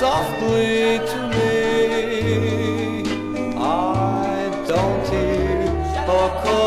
softly to me. I don't hear a call.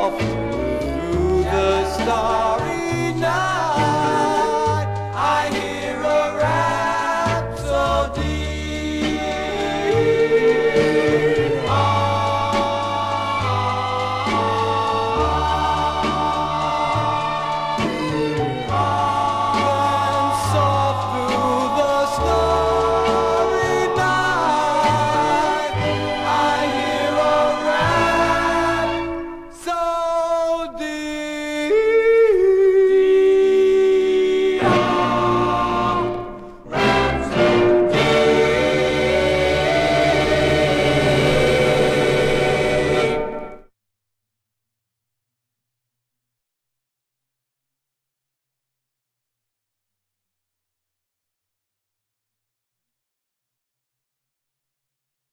off through the stars.